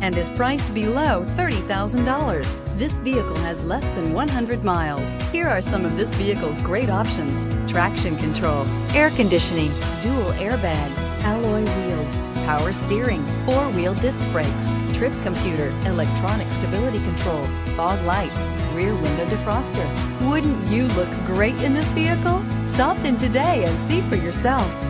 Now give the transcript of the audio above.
and is priced below $30,000. This vehicle has less than 100 miles. Here are some of this vehicle's great options. Traction control, air conditioning, dual airbags, alloy wheels, power steering, four-wheel disc brakes, trip computer, electronic stability control, fog lights, rear window defroster. Wouldn't you look great in this vehicle? Stop in today and see for yourself.